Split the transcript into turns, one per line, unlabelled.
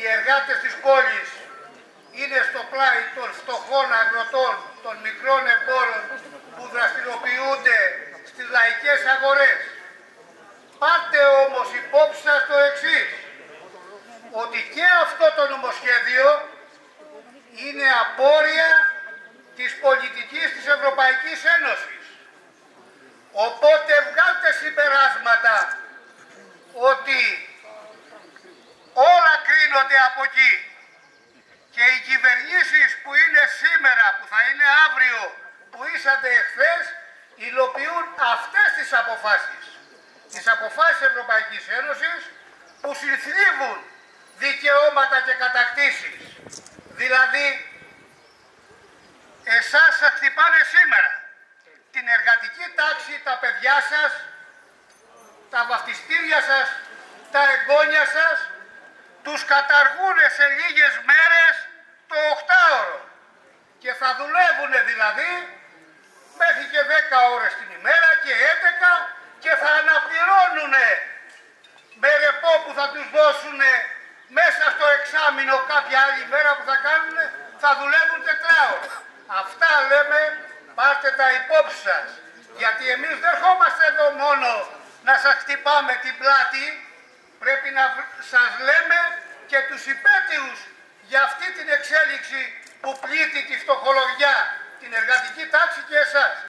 οι εργάτες της πόλης είναι στο πλάι των φτωχών αγροτών, των μικρών εμπόρων που δραστηριοποιούνται στις λαϊκές αγορές. Πάρτε όμως υπόψη σας το εξής, ότι και αυτό το νομοσχέδιο είναι απόρρια της πολιτικής της Ευρωπαϊκής Ένωσης. Οπότε βγάλτε συμπεράσματα ότι όλα κρίνονται από εκεί και οι κυβερνήσεις που είναι σήμερα, που θα είναι αύριο, που ήσατε εχθές, υλοποιούν αυτές τις αποφάσεις. Τις αποφάσεις Ευρωπαϊκής Ένωσης που συνθλίβουν δικαιώματα και κατακτήσεις. Δηλαδή, εσάς σας χτυπάνε σήμερα την εργατική τάξη, τα παιδιά σας, τα βαφτιστήρια σας, τα εγγόνια σας, τους καταργούν σε λίγες μέρες το 8ωρο και θα δουλεύουν δηλαδή μέχρι και 10 ώρες την ημέρα και 11 και θα αναπληρώνουν με ρεπό που θα τους δώσουν μέσα στο εξάμεινο κάποια άλλη μέρα που θα κάνουν θα δουλεύουν τετράωρο. Αυτά λέμε πάρτε τα υπόψη σας. Γιατί εμείς δεν ερχόμαστε εδώ μόνο να σας χτυπάμε την πλάτη, πρέπει να σας λέμε και τους υπέτειους για αυτή την εξέλιξη που πλήττει τη φτωχολογιά, την εργατική τάξη και εσάς.